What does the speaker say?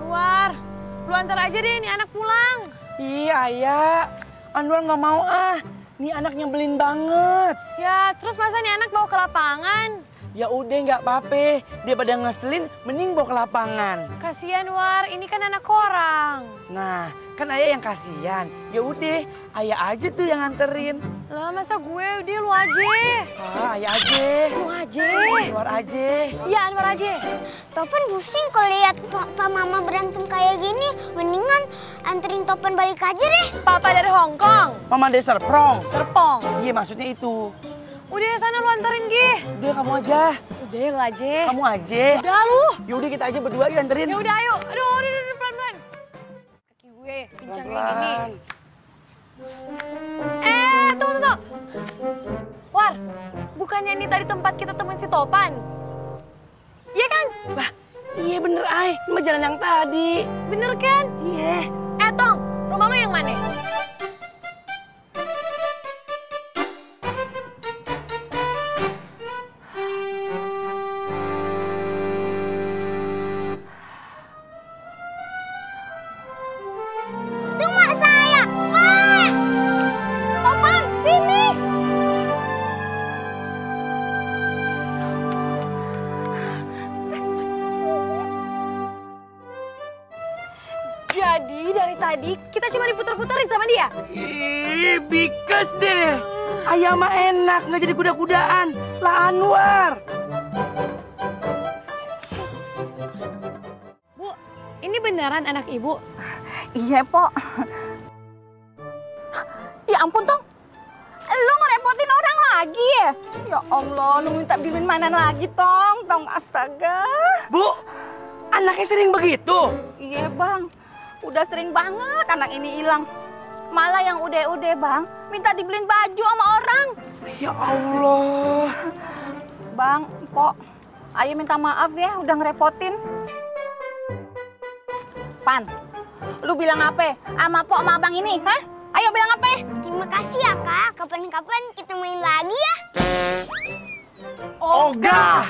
Luar, lu antar aja deh ini anak pulang. Iya, ayah, Anwar nggak mau ah. ini anak nyebelin banget. Ya, terus masa nih anak bawa ke lapangan? Ya udah nggak pape, dia pada ngeselin, mending bawa ke lapangan. kasian War, ini kan anak orang. Nah, kan ayah yang kasihan. Ya udah, ayah aja tuh yang nganterin. Lah masa gue udah lu aja. Ah, ayah aja. Keluar aja. Iya, Anwar aja. Topan pusing kalau lihat papa mama berantem kayak gini. Mendingan anterin Topan balik aja deh. Papa dari Hong Kong. Mama Desa Prong. Terpong. Iya maksudnya itu. Udah sana lu anterin Gi. Udah kamu aja. Udah lu aja. Kamu aja. Udah lu. Yaudah kita aja berdua yuk anterin. Ya udah ayo. Aduh, udah, udah, udah pelan-pelan. Kaki gue pincang kayak gini. Bukannya ini tadi tempat kita temuin si Topan? Iya kan? Lah, iya bener ay. Ini mah jalan yang tadi. Bener kan? Iya. Eh, Tong, rumah lo yang mana? Jadi dari tadi kita cuma diputer-puterin sama dia. Ih, bikas deh. Ayam mah enak, nggak jadi kuda-kudaan. Lah Anwar. Bu, ini beneran anak ibu? Iya, Pok. Ya ampun, Tong. Lu ngerepotin orang lagi ya? Ya Allah, lu minta beliin mainan lagi, Tong. Tong, astaga. Bu, anaknya sering begitu. Iya, Bang. Udah sering banget anak ini hilang. Malah yang udah-udah, Bang, minta dibeliin baju sama orang. Ya Allah. Bang, Pok, ayo minta maaf ya udah ngerepotin. Pan, lu bilang apa sama Pok sama Abang ini, hah? Ayo bilang apa? Terima kasih ya kak. Kapan-kapan kita main lagi ya. Ogah.